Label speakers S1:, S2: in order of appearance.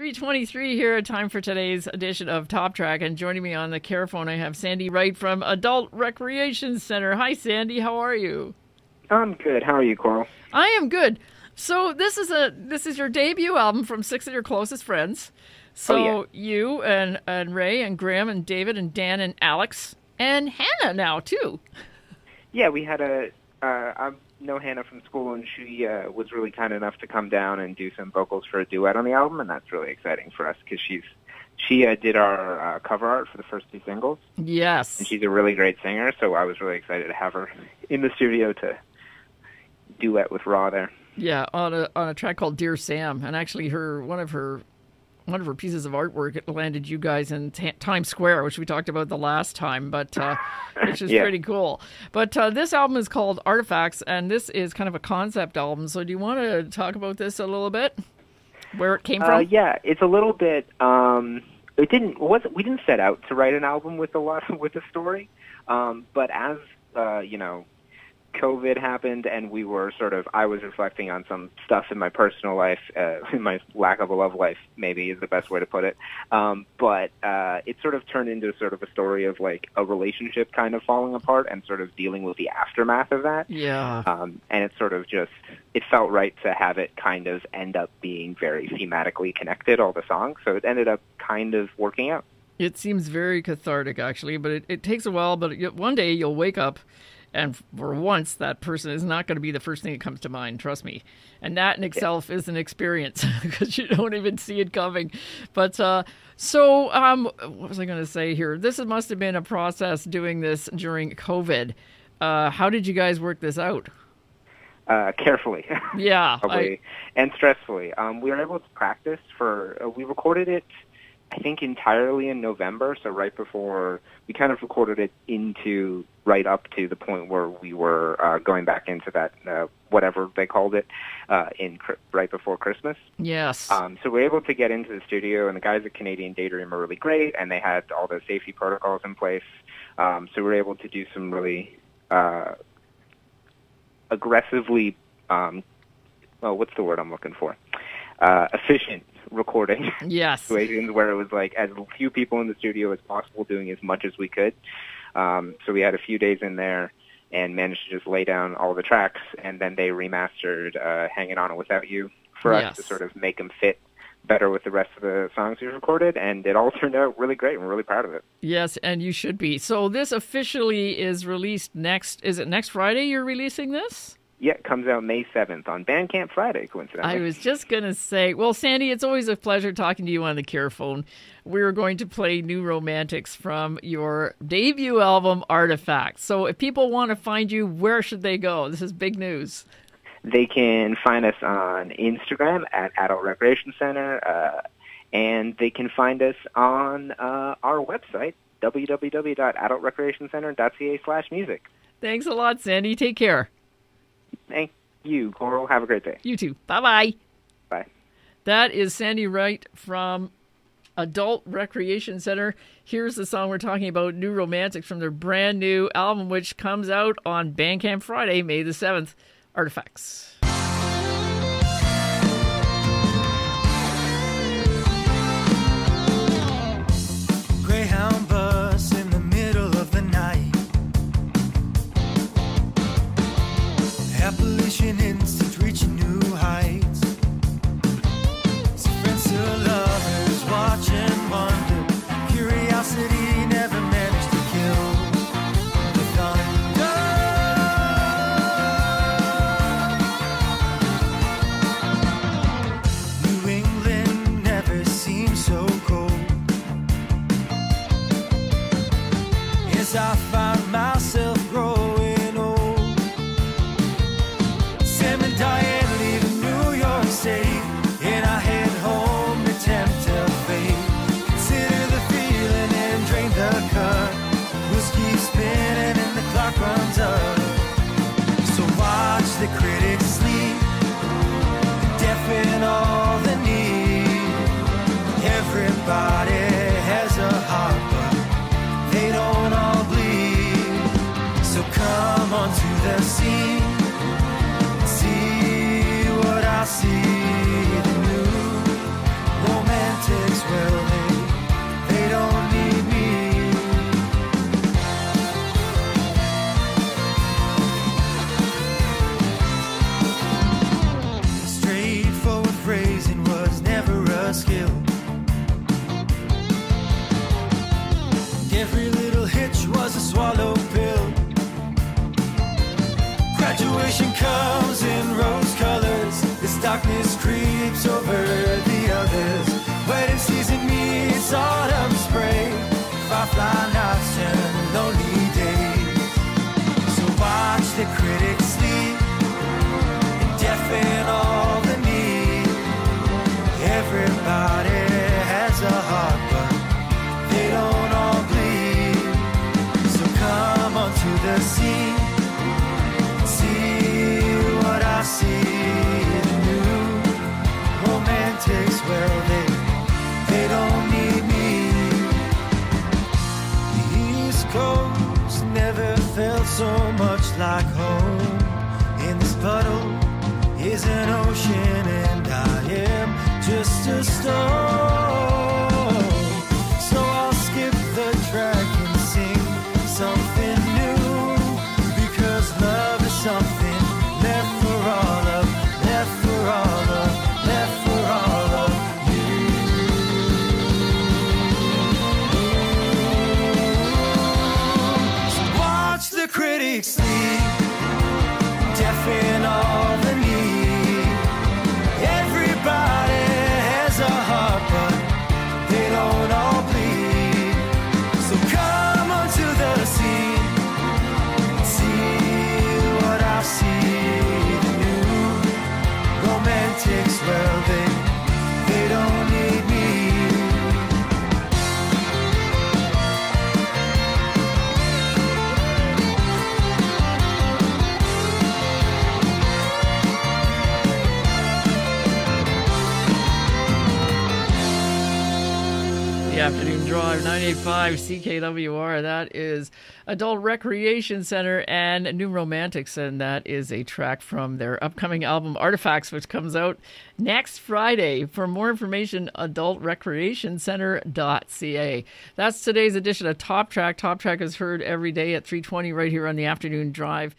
S1: 323 here, time for today's edition of Top Track. And joining me on the care phone, I have Sandy Wright from Adult Recreation Center. Hi, Sandy. How are you?
S2: I'm good. How are you, Coral?
S1: I am good. So this is a this is your debut album from six of your closest friends. So
S2: Oh, yeah.
S1: you and and Ray and Graham and David and Dan and Alex and Hannah now too.
S2: Yeah, we had a. Uh, know Hannah from school, and she uh, was really kind enough to come down and do some vocals for a duet on the album, and that's really exciting for us because she's she uh, did our uh, cover art for the first two singles,
S1: Yes.
S2: and she's a really great singer. So I was really excited to have her in the studio to duet with Raw there.
S1: Yeah, on a on a track called Dear Sam, and actually her one of her her pieces of artwork it landed you guys in t- Times Square, which we talked about the last time, but uh, which is
S2: Yeah.
S1: pretty cool. But uh, this album is called Artifacts, and this is kind of a concept album. So do you want to talk about this a little bit? Where it came
S2: Uh,
S1: from?
S2: yeah, it's a little bit. Um, it didn't. Was we didn't set out to write an album with a lot with a story, um, but as uh, you know, COVID happened, and we were sort of. I was reflecting on some stuff in my personal life, uh, in my lack of a love life, maybe is the best way to put it. Um, but uh, it sort of turned into sort of a story of like a relationship kind of falling apart, and sort of dealing with the aftermath of that
S1: Yeah.
S2: um, and it sort of just it felt right to have it kind of end up being very thematically connected all the songs so it ended up kind of working out
S1: It seems very cathartic, actually, but it, it takes a while. But one day you'll wake up, and for once, that person is not going to be the first thing that comes to mind. Trust me. And that in itself is an experience because you don't even see it coming. But uh, so, um, what was I going to say here? This must have been a process doing this during COVID. Uh, how did you guys work this out?
S2: uh, carefully
S1: Yeah, I,
S2: probably and stressfully um, we were able to practice for uh, we recorded it i think entirely in november so right before we kind of recorded it into right up to the point where we were uh, going back into that uh, whatever they called it uh, in right before christmas
S1: yes,
S2: Um, so we're able to get into the studio, and the guys at Canadian Daydream are really great, and they had all the safety protocols in place. Um, so we're able to do some really uh, aggressively, um, well, what's the word I'm looking for? Uh, efficient recording
S1: yes.
S2: situations where it was like as few people in the studio as possible doing as much as we could. Um, so we had a few days in there and managed to just lay down all the tracks, and then they remastered uh, "Hanging On Without You" for us to sort of make them fit better with the rest of the songs we recorded, and it all turned out really great. and We're really proud of it.
S1: Yes, and you should be. So this officially is released next. Is it next Friday? You're releasing this?
S2: Yeah, it comes out May seventh on Bandcamp Friday, coincidentally.
S1: I was just gonna say, well, Sandy, it's always a pleasure talking to you on the Care Phone. We're going to play New Romantics from your debut album, Artifacts. So if people want to find you, where should they go? This is big news.
S2: They can find us on Instagram at Adult Recreation Center, uh, and they can find us on uh, our website, www.adultrecreationcenter.ca slash music.
S1: Thanks a lot, Sandy. Take care.
S2: Thank you, Coral. Have a great day.
S1: You too. Bye bye.
S2: Bye.
S1: That is Sandy Wright from Adult Recreation Center. Here's the song we're talking about, New Romantics, from their brand new album, which comes out on Bandcamp Friday, May the 7th. Artifacts.
S3: Yes, I found myself growing old. Sam and Diane New York and I head home to tempt fate. The feeling and drain the cup. Spinning and the clock runs up. So watch the critics sleep, all the need. Everybody onto Salvation comes in rose colors. This darkness creeps over the others. Wedding season meets autumn, spray, Firefly nights and lonely days. So watch the critics sleep and deafen all the need. Everybody has a heart, but they don't all bleed. So come onto the scene. Romantics, well, they they don't need me. The East Coast never felt so much like home. In this puddle is an ocean, and I am just a stone.
S1: Drive, 985 CKWR. That is Adult Recreation Center and New Romantics. And that is a track from their upcoming album Artifacts, which comes out next Friday. For more information, adultrecreationcenter.ca. That's today's edition of Top Track. Top Track is heard every day at 320 right here on the Afternoon Drive.